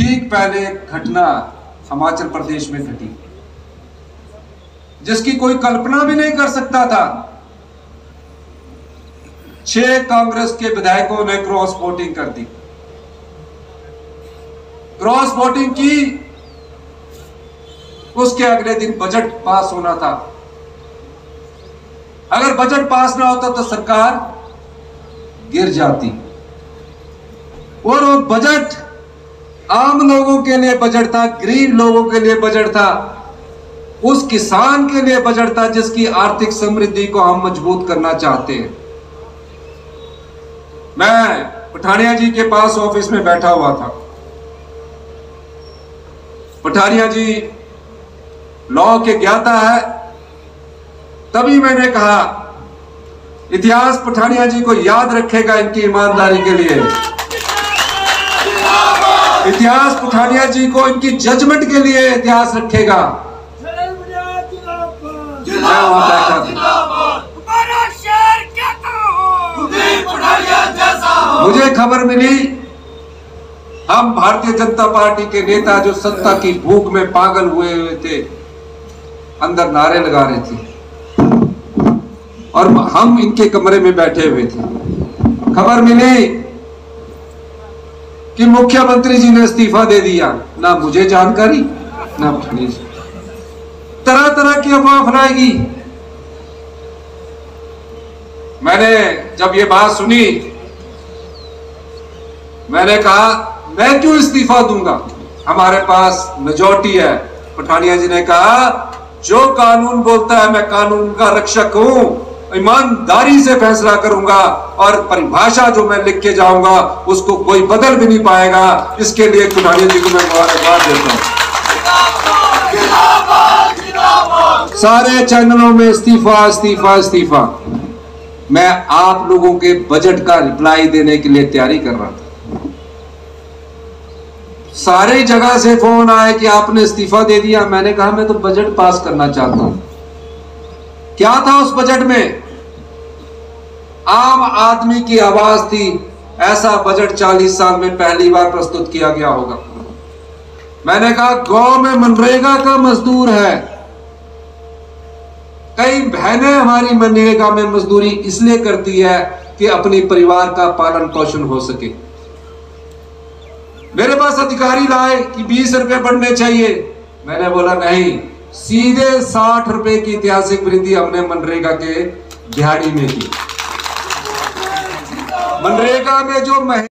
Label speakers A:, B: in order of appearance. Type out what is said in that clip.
A: ठीक पहले घटना हिमाचल प्रदेश में घटी, जिसकी कोई कल्पना भी नहीं कर सकता था। छह कांग्रेस के विधायकों ने क्रॉस वोटिंग कर दी। क्रॉस वोटिंग की, उसके अगले दिन बजट पास होना था। अगर बजट पास ना होता तो सरकार गिर जाती। और वो बजट आम लोगों के लिए बजट था, गरीब लोगों के लिए बजट था, उस किसान के लिए बजट था जिसकी आर्थिक समृद्धि को हम मज़बूत करना चाहते हैं। मैं पठानिया जी के पास ऑफ़िस में बैठा हुआ था। पठानिया जी, लॉ के ज्ञाता है, तभी मैंने कहा, इतिहास पठानिया जी को याद रखेगा इनकी ईमानदारी के लिए। इतिहास पठानिया जी को इनकी जजमेंट के लिए इतिहास रखेगा। मुझे खबर मिली, हम भारतीय जनता पार्टी के नेता जो सत्ता की भूख में पागल हुए हुए थे, अंदर नारे लगा रहे थे। और हम इनके कमरे में बैठे हुए थे। खबर मिली कि मुख्यमंत्री जी ने इस्तीफा दे दिया। ना मुझे जानकारी, ना पुलिस तरह तरह की अफवाह फैलाएगी। मैंने जब ये बात सुनी, मैंने कहा, मैं क्यों इस्तीफा दूँगा? हमारे पास मेजोरिटी है। पठानिया जी ने कहा, जो कानून बोलता है, मैं कानून का रक्षक हूँ। ईमानदारी से फैसला करूँगा और परिभाषा जो मैं लिख के जाऊँगा, उसको कोई बदल भी नहीं पाएगा। इसके लिए पठानिया जी को मैं मुबारकबाद देता हूँ। सारे चैनलों में इस्तीफा इस्तीफा इस्तीफा। मैं आप लोगों के बजट का रिप्लाई देने के लिए तैयारी कर रहा था। सारे जगह से फ़ोन आए कि आपने इस्तीफा दे दिया। मैंने कहा, मैं तो बजट पास करना चाहता हूँ। क्या था उस बजट में? आम आदमी की आवाज़ थी, ऐसा बजट 40 साल में पहली बार प्रस्तुत किया गया होगा। मैंने कहा, गाँव में मनरेगा का मजदूर है। कई बहनें हमारी मनरेगा में मजदूरी इसलिए करती है कि अपने परिवार का पालन पोषण हो सके। मेरे पास अधिकारी लाए कि बीस रुपए बढ़ने चाहिए। मैंने बोला, नहीं सीधे साठ रुपए की ऐतिहासिक वृद्धि हमने मनरेगा के दिहाड़ी में की। मनरेगा में जो मह...